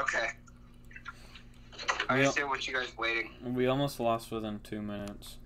Okay. I We- understand what you guys waiting. We almost lost within two minutes.